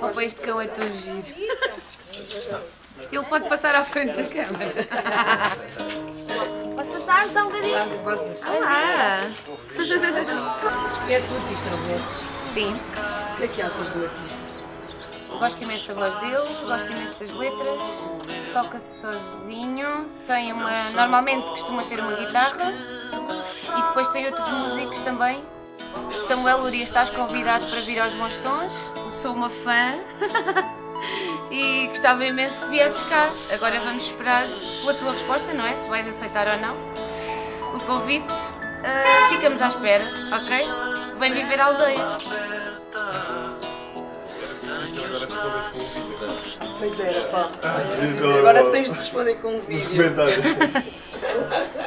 Opa, este cão é tão giro. Ele pode passar à frente da câmara. Posso passar só um bocadinho? Posso? Ah! Conheces o artista, não conheces? Sim, O que é que achas do artista? gosto imenso da voz dele, gosto imenso das letras, toca-se sozinho, tem uma. normalmente costuma ter uma guitarra e depois tem outros músicos também. Samuel Luria, estás convidado para vir aos meus sons, sou uma fã e gostava imenso que viesses cá. Agora vamos esperar pela tua resposta, não é? Se vais aceitar ou não o convite. Ah, ficamos à espera, ok? Vem viver à aldeia. Agora responde-se com um vídeo. Pois era, pá. Agora tens de responder com um Nos vídeo. comentários. Muito bem.